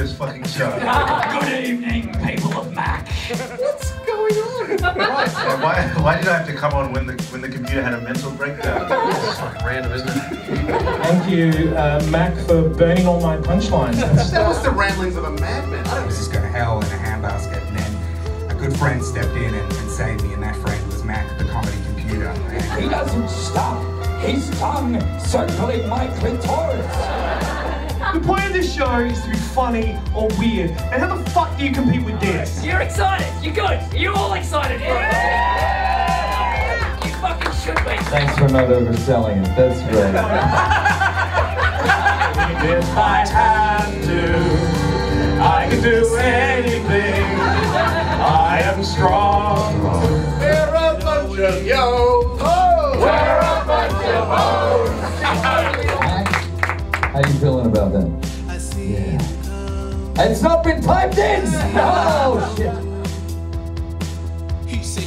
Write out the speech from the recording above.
this fucking show. Good evening, people of Mac. What's going on? And why, why did I have to come on when the when the computer had a mental breakdown? It's fucking random, isn't it? Thank you, uh, Mac, for burning all my punchlines. That was the ramblings of a madman. I was just going to hell in a handbasket, and then a good friend stepped in and, and saved me, and that friend was Mac, the comedy computer. He doesn't stop. His tongue circling my clitoris. Show is to be funny or weird. And how the fuck do you compete with this? You're excited. You're good. You're all excited. You fucking should be. Thanks for not overselling it. That's great. If I had to, I could do anything. I am strong. We're a bunch of yo. We're a bunch of hoes. How you feeling about that? And it's not been piped in! Oh, shit. He said,